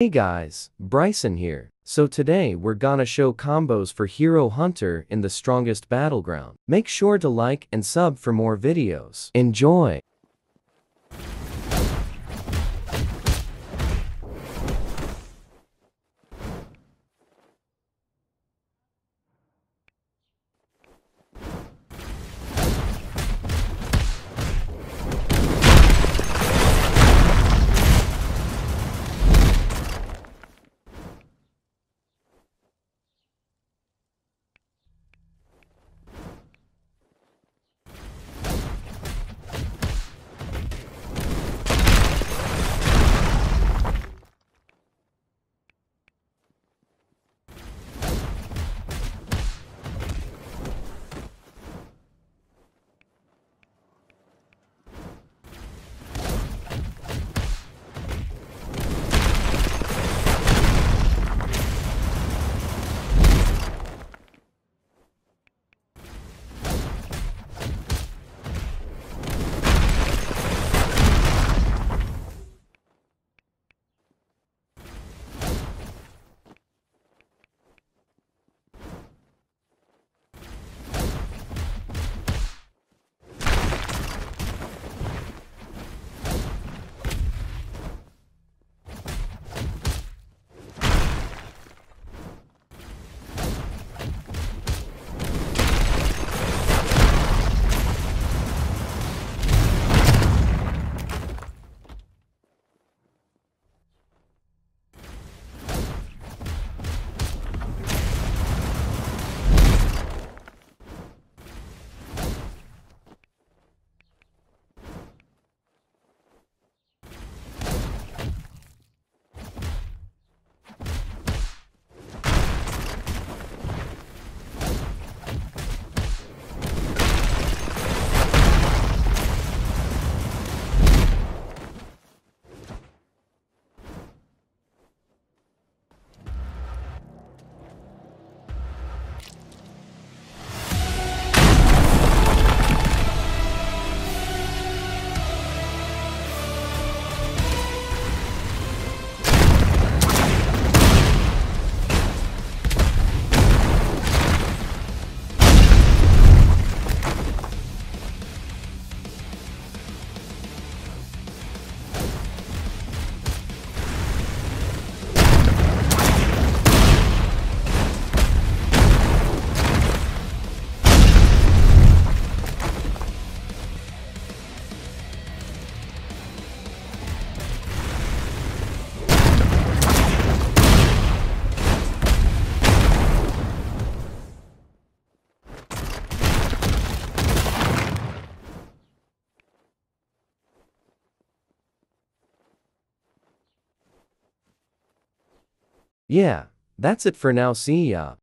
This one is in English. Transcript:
Hey guys, Bryson here. So today we're gonna show combos for Hero Hunter in the strongest battleground. Make sure to like and sub for more videos. Enjoy! Yeah, that's it for now see ya.